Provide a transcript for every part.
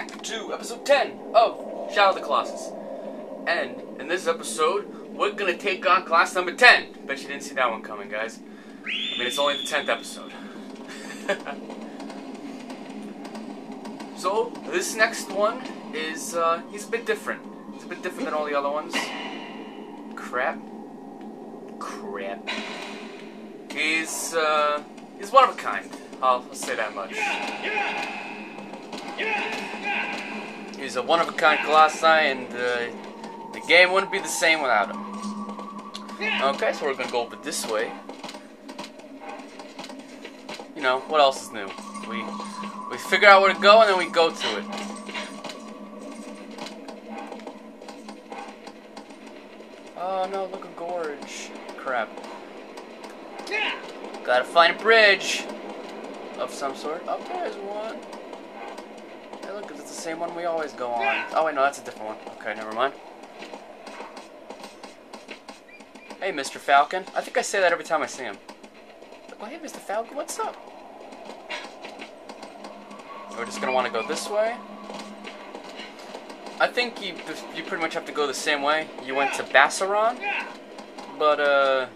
Back to episode 10 of Shadow of the Colossus. And in this episode, we're gonna take on class number 10. Bet you didn't see that one coming, guys. I mean, it's only the 10th episode. so, this next one is, uh, he's a bit different. It's a bit different than all the other ones. Crap. Crap. He's, uh, he's one of a kind. I'll, I'll say that much. He's a one-of-a-kind Colossi, and uh, the game wouldn't be the same without him. Okay, so we're gonna go over this way. You know, what else is new? We we figure out where to go, and then we go to it. Oh no, look a gorge. Crap. Gotta find a bridge of some sort. Oh, there's one. Hey, look, it's the same one we always go on. Oh, wait, no, that's a different one. Okay, never mind. Hey, Mr. Falcon. I think I say that every time I see him. Oh, hey, Mr. Falcon, what's up? We're just gonna want to go this way. I think you you pretty much have to go the same way. You went to Basaran, but uh,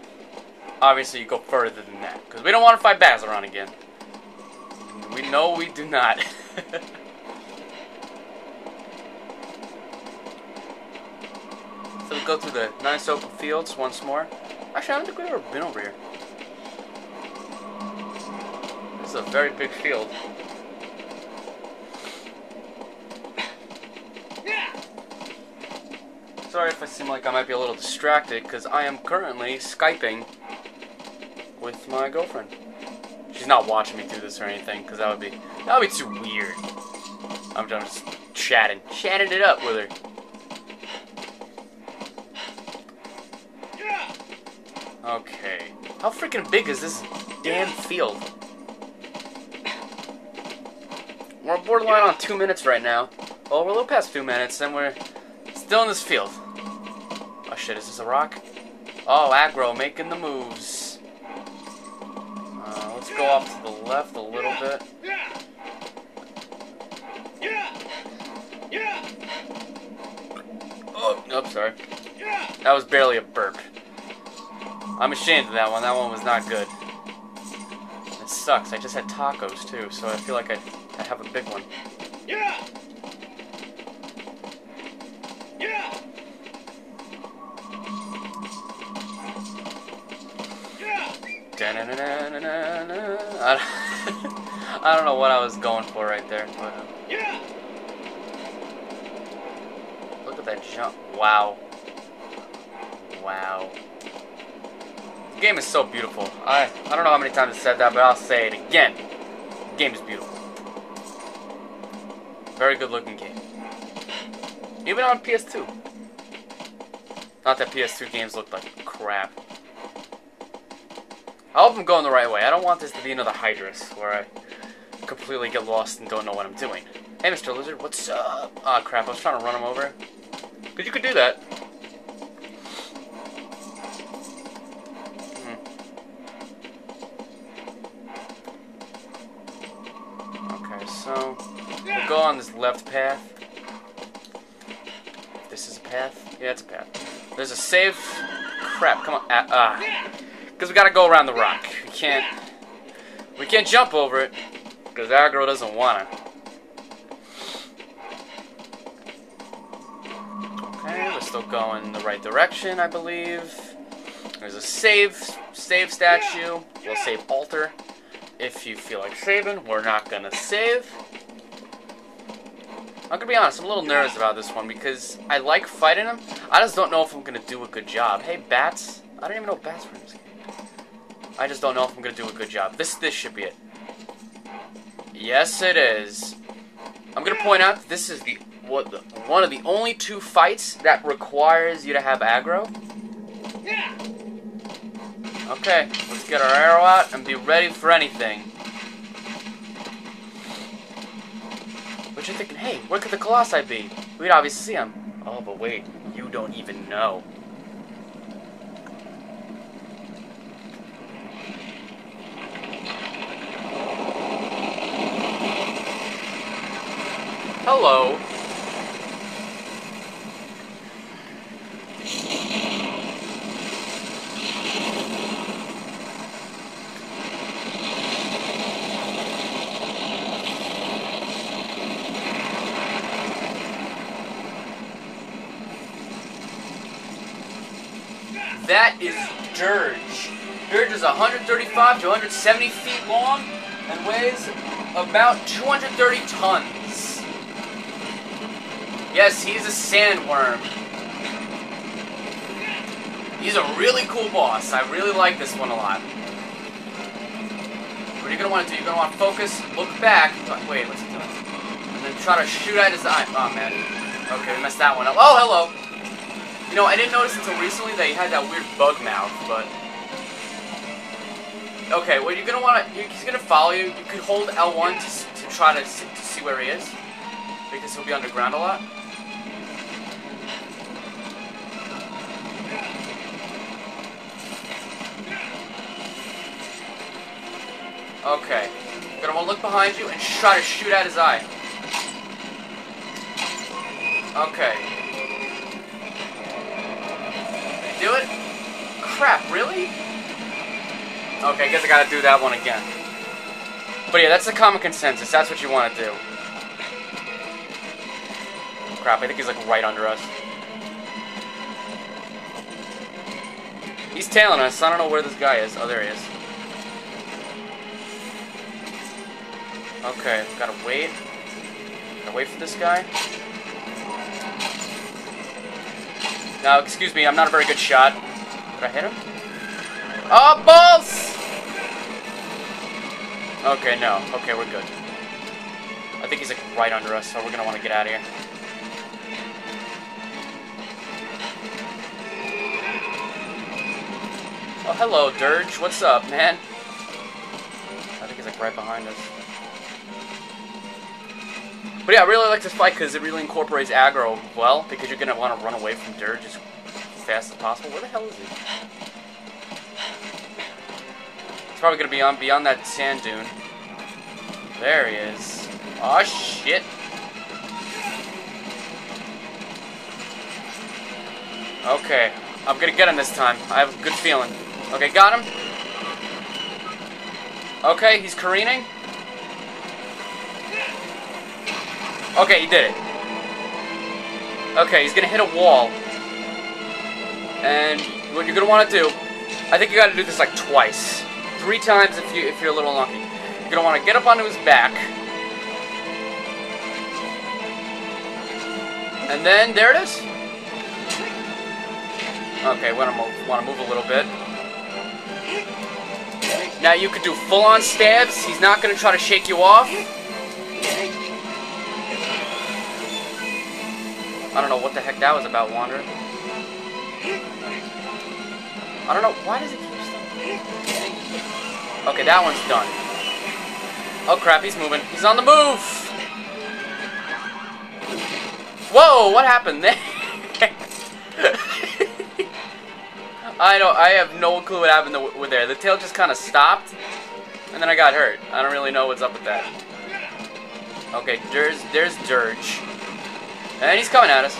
obviously you go further than that because we don't want to fight Basaran again. We know we do not. so we go through the nice open fields once more. Actually, I don't think we've ever been over here. This is a very big field. Sorry if I seem like I might be a little distracted, because I am currently Skyping with my girlfriend. She's not watching me do this or anything, because that would be that would be too weird. I'm just chatting, chatting it up with her. Okay, how freaking big is this damn field? We're borderline on two minutes right now. Well, we're a little past two minutes, and we're still in this field. Oh shit, is this a rock? Oh, Agro making the moves. Uh, let's go off to the left a little bit. Oh, nope, sorry. That was barely a burp. I'm ashamed of that one. That one was not good. It sucks. I just had tacos too, so I feel like I I have a big one. Yeah! I don't know what I was going for right there, but uh, look at that jump! Wow, wow. The game is so beautiful. I I don't know how many times I said that, but I'll say it again. The game is beautiful. Very good looking game. Even on PS2. Not that PS2 games look like crap. I hope I'm going the right way. I don't want this to be another Hydrus where I completely get lost and don't know what I'm doing. Hey, Mr. Lizard, what's up? Ah, oh, crap. I was trying to run him over. But you could do that. On this left path. This is a path? Yeah, it's a path. There's a save. Crap, come on. Ah. Uh, because we gotta go around the rock. We can't. We can't jump over it. Because our girl doesn't wanna. Okay, we're still going the right direction, I believe. There's a save save statue. We'll save altar. If you feel like saving, we're not gonna save. I'm gonna be honest, I'm a little nervous about this one because I like fighting them. I just don't know if I'm gonna do a good job. Hey, bats. I don't even know bats were in this game. I just don't know if I'm gonna do a good job. This this should be it. Yes, it is. I'm gonna point out that this is the what the, one of the only two fights that requires you to have Agro. Okay, let's get our arrow out and be ready for anything. But you're thinking, hey, where could the Colossi be? We'd obviously see them. Oh, but wait, you don't even know. hello. That is Dirge. Dirge is 135 to 170 feet long and weighs about 230 tons. Yes, he's a sandworm. He's a really cool boss. I really like this one a lot. What are you gonna want to do? You're gonna want to focus, look back. Wait, what's he doing? And then try to shoot at his eye. Oh man. Okay, we messed that one up. Oh, hello. You know, I didn't notice until recently that he had that weird bug mouth, but Okay, well, you're gonna want to. He's gonna follow you. You could hold L1 to, to try to see, to see where he is, because he'll be underground a lot. Okay, you're gonna want to look behind you and try to shoot at his eye. Okay. Do it? Crap, really? Okay, I guess I gotta do that one again. But yeah, that's the common consensus. That's what you want to do. Crap, I think he's like right under us. He's tailing us. I don't know where this guy is. Oh, there he is. Okay, gotta wait. Gotta wait for this guy. Now, excuse me, I'm not a very good shot. Did I hit him? Oh, balls! Okay, no. Okay, we're good. I think he's like right under us, so we're gonna want to get out of here. Oh, hello, Dirge. What's up, man? I think he's like right behind us. But yeah, I really like this fight because it really incorporates Agro well, because you're gonna want to run away from Dirge as fast as possible. Where the hell is he? He's probably gonna be on beyond that sand dune. There he is. Oh shit. Okay, I'm gonna get him this time. I have a good feeling. Okay, got him. Okay, he's careening. Okay, he did it. Okay, he's gonna hit a wall. And what you're gonna want to do, I think you got to do this like twice three times if you if you're a little lucky. You're gonna want to get up onto his back, and then there it is. Okay, want to move want to move a little bit. Now you could do full-on stabs. He's not gonna try to shake you off. I don't know what the heck that was about, Wander. I don't know. Why does it keep Okay, that one's done. Oh crap, he's moving. He's on the move! Whoa, what happened there? I don't, I have no clue what happened with there. The tail just kind of stopped, and then I got hurt. I don't really know what's up with that. Okay, there's, there's Dirge. And he's coming at us.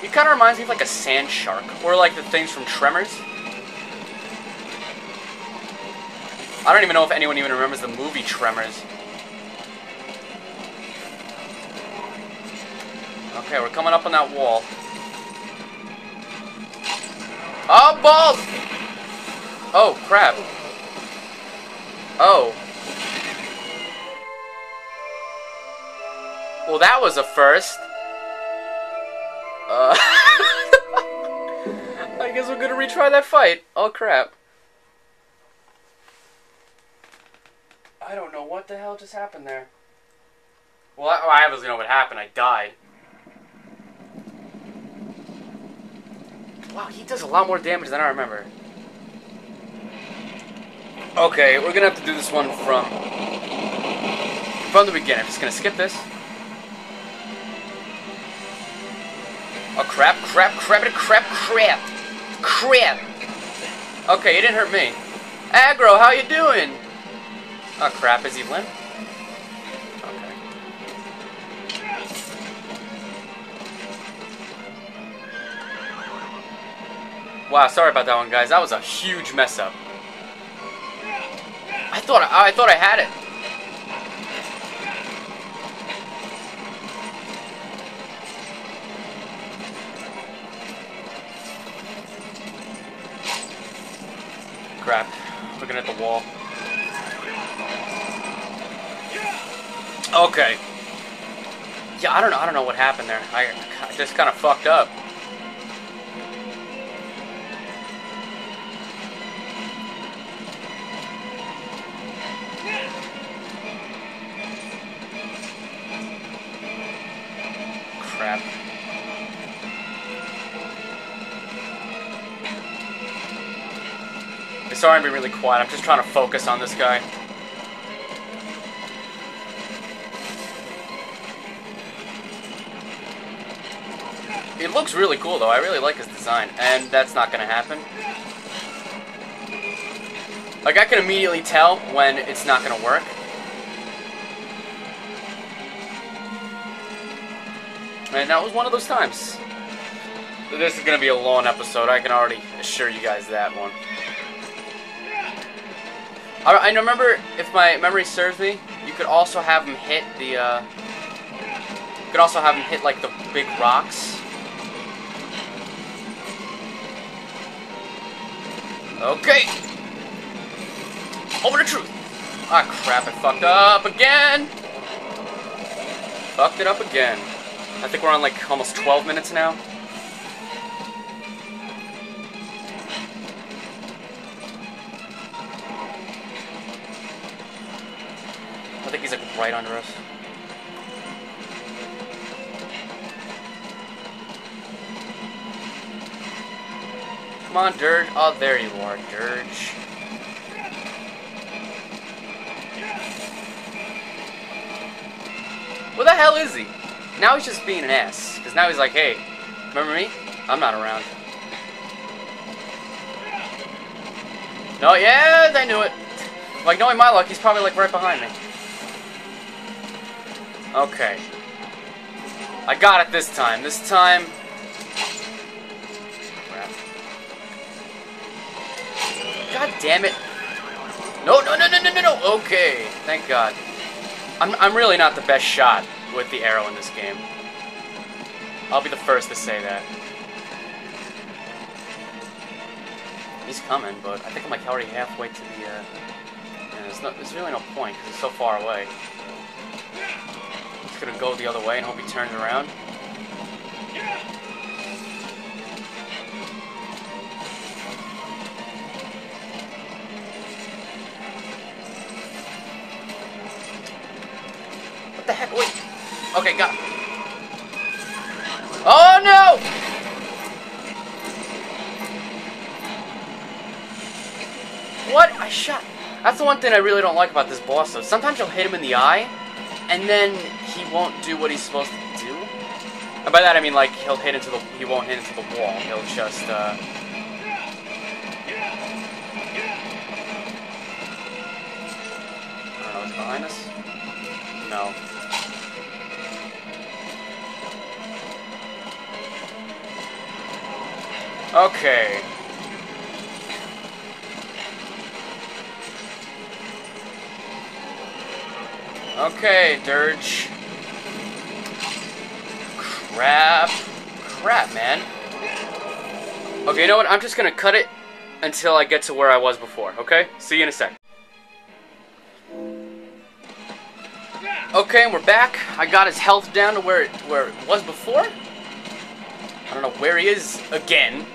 He kind of reminds me of like a sand shark, or like the things from Tremors. I don't even know if anyone even remembers the movie Tremors. Okay, we're coming up on that wall. Oh, balls! Oh, crap. Oh. Well, that was a first. I guess we're gonna retry that fight. Oh, crap. I don't know what the hell just happened there. Well, I, I obviously know what happened. I died. Wow, he does a lot more damage than I remember. Okay, we're gonna have to do this one from from the beginning. I'm just gonna skip this. Oh crap, crap, crap, crap, crap, crap. Crap. Okay, you didn't hurt me. Agro, how you doing? Oh crap, is he limp? Okay. Wow, sorry about that one, guys. That was a huge mess up. I thought I, I thought I had it. Crap. Looking at the wall. Okay. Yeah, I don't know. I don't know what happened there. I, I just kind of fucked up. Crap. Sorry, I'm being really quiet. I'm just trying to focus on this guy. It looks really cool, though. I really like his design. And that's not going to happen. Like, I can immediately tell when it's not going to work. And that was one of those times. This is going to be a long episode. I can already assure you guys that one. I remember, if my memory serves me, you could also have him hit the, uh... You could also have him hit, like, the big rocks. Okay. Over the truth. Ah, crap, I fucked up again. Fucked it up again. I think we're on like almost 12 minutes now. Right under us. Come on, Dirge. Oh, there you are, Dirge. Where the hell is he? Now he's just being an ass. Because now he's like, hey, remember me? I'm not around. No, yeah, they knew it. Like, knowing my luck, he's probably, like, right behind me. Okay. I got it this time. This time, God damn it. No, no, no, no, no, no, no. Okay. Thank God. I'm, I'm really not the best shot with the arrow in this game. I'll be the first to say that. He's coming, but I think I'm like already halfway to the, uh... Yeah, there's, no, there's really no point, because he's so far away. He's gonna go the other way and hope he turns around. What the heck? Wait. Okay, got. Oh no! What? I shot. That's the one thing I really don't like about this boss. Though sometimes you'll hit him in the eye, and then he won't do what he's supposed to do. And by that I mean like he'll hit into the he won't hit into the wall. He'll just uh. I don't know. Is behind us? No. Okay. Okay, Dirge. Crap. Crap, man. Okay, you know what? I'm just gonna cut it until I get to where I was before, okay? See you in a sec. Okay, and we're back. I got his health down to where it, where it was before. I don't know where he is again.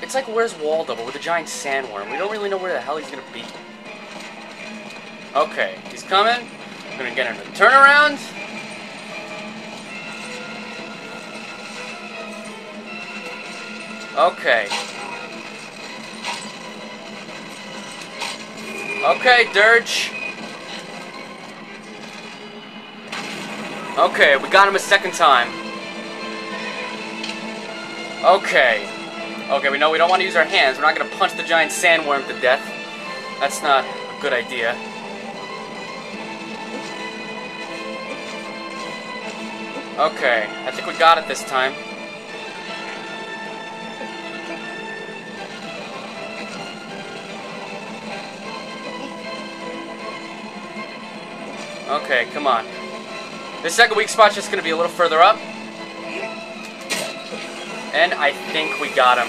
It's like Where's Waldo, but with a giant sandworm. We don't really know where the hell he's gonna be. Okay, he's coming. I'm gonna get him to turn Okay. Okay, Dirge. Okay, we got him a second time. Okay. Okay, we know we don't want to use our hands. We're not going to punch the giant sandworm to death. That's not a good idea. Okay, I think we got it this time. Okay, come on. The second weak spot's just gonna be a little further up. And I think we got him.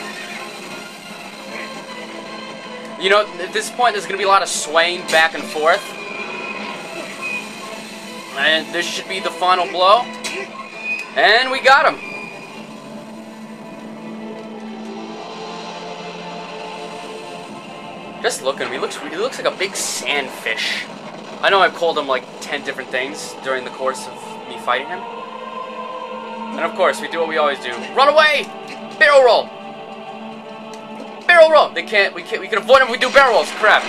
You know, at this point, there's gonna be a lot of swaying back and forth. And this should be the final blow. And we got him. Just look at him. He looks he looks like a big sandfish. I know I've called him like ten different things during the course of me fighting him. And of course, we do what we always do: run away, barrel roll, barrel roll. They can't. We can't. We can avoid. If we do barrel rolls. Crap.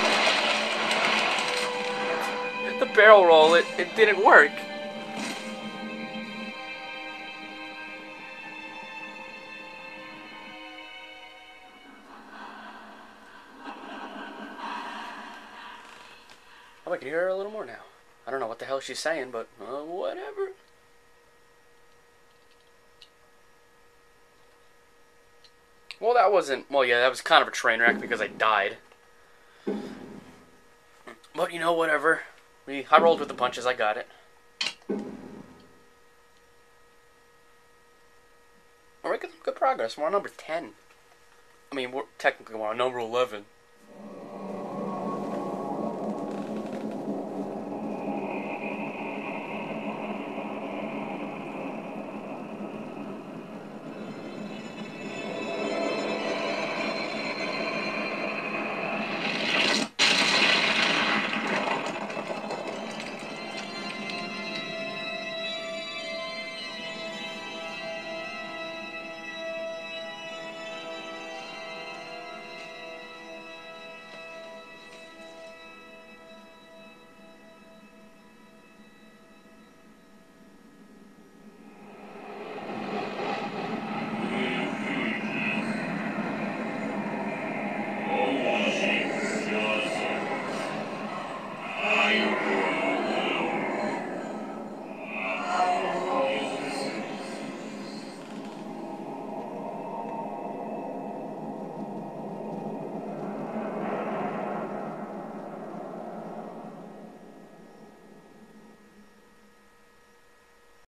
The barrel roll. It it didn't work. I can hear her a little more now. I don't know what the hell she's saying, but uh, whatever. Well, that wasn't. Well, yeah, that was kind of a train wreck because I died. But you know, whatever. We I rolled with the punches. I got it. We're making good progress. We're on number ten. I mean, we're technically we're on number eleven.